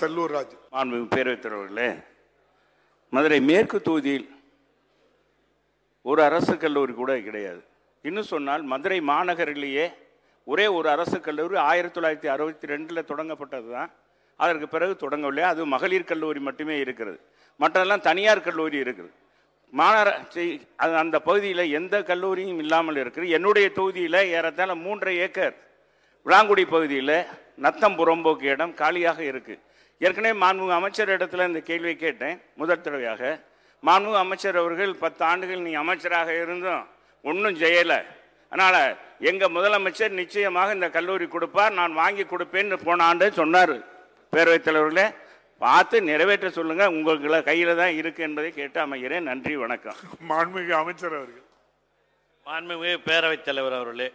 செல்லூர் ராஜ். மாண்புமிகு பேரவைத்தலைவர்களே மதுரை மேற்கு தொகுதியில் ஒரு அரசு கல்லூரி கூட கிடையாது. இன்னும் சொன்னால் மதுரை மாநகரிலேயே ஒரே ஒரு அரசு கல்லூரி ஆயிரத்தி தொள்ளாயிரத்தி அறுபத்தி ரெண்டில் தொடங்கப்பட்டது தான். அதற்கு பிறகு தொடங்கவில்லை. அது மகளிர் கல்லூரி மட்டுமே இருக்கிறது. மற்றெல்லாம் தனியார் கல்லூரி இருக்குது. மாநகராட்சி அது அந்த பகுதியில் எந்த கல்லூரியும் இல்லாமல் இருக்குது. என்னுடைய தொகுதியில் ஏறத்தாழ மூன்றரை ஏக்கர் விளாங்குடி பகுதியில் நத்தம் புறம்போக்கு இடம் காலியாக இருக்குது ஏற்கனவே மாண்புமிகு அமைச்சர் இடத்துல இந்த கேள்வியை கேட்டேன். முதல் தடவையாக. மாண்புமிகு அமைச்சர் அவர்கள் பத்து ஆண்டுகள் நீ அமைச்சராக இருந்தும் ஒன்றும் செய்யலை. அதனால் எங்கள் முதலமைச்சர் நிச்சயமாக இந்த கல்லூரி கொடுப்பார் நான் வாங்கி கொடுப்பேன்னு போன ஆண்டே சொன்னார் பேரவைத் தலைவர்களே. பார்த்து நிறைவேற்ற சொல்லுங்கள் உங்களுக்கு கையில் தான் இருக்குது என்பதை கேட்டு அமைகிறேன். நன்றி வணக்கம். மாண்புமிகு அமைச்சர் அவர்கள். மாண்புமிகு பேரவைத் தலைவர் அவர்களே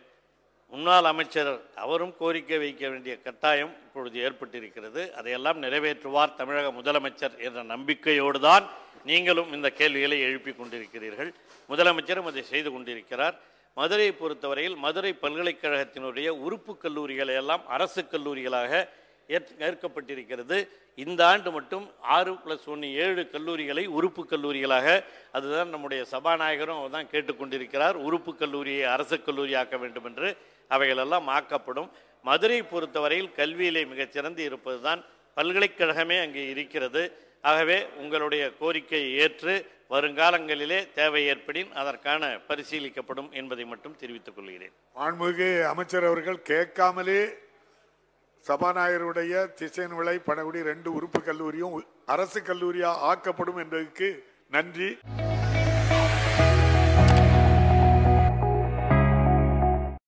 முன்னாள் அமைச்சர் அவரும் கோரிக்கை வைக்க வேண்டிய கட்டாயம் இப்பொழுது ஏற்பட்டிருக்கிறது. அதையெல்லாம் நிறைவேற்றுவார் தமிழக முதலமைச்சர் என்ற நம்பிக்கையோடு தான் நீங்களும் இந்த கேள்விகளை எழுப்பிக் கொண்டிருக்கிறீர்கள். முதலமைச்சரும் அதை செய்து கொண்டிருக்கிறார். மதுரையை பொறுத்தவரையில் மதுரை பல்கலைக்கழகத்தினுடைய உறுப்பு கல்லூரிகளை எல்லாம் அரசு கல்லூரிகளாக ஏற்கப்பட்டிருக்கிறது. இந்த ஆண்டு மட்டும் ஆறு ப்ளஸ் ஒன்று ஏழு கல்லூரிகளை உறுப்பு கல்லூரிகளாக அதுதான் நம்முடைய சபாநாயகரும் தான் கேட்டுக்கொண்டிருக்கிறார். உறுப்பு கல்லூரியை அரசு கல்லூரியாக்க வேண்டும் என்று அவைகளெல்லாம் ஆக்கப்படும். மதுரை பொறுத்தவரையில் கல்வியிலே மிகச்சிறந்து இருப்பது தான் பல்கலைக்கழகமே அங்கே இருக்கிறது. ஆகவே உங்களுடைய கோரிக்கையை ஏற்று வருங்காலங்களிலே தேவை ஏற்படின் அதற்கான பரிசீலிக்கப்படும் என்பதை மட்டும் தெரிவித்துக் கொள்கிறேன். மாண்புமிகு அமைச்சர் அவர்கள் கேட்காமலே சபாநாயகருடைய திசையன் விளை பணகுடி ரெண்டு உறுப்பு கல்லூரியும் அரசு கல்லூரியா ஆக்கப்படும் என்பதற்கு நன்றி.